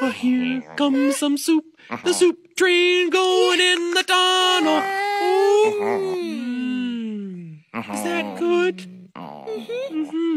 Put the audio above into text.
Well, here comes some soup. The soup train going in the tunnel. Ooh. Mm. Is that good? Mm-hmm. mm-hmm.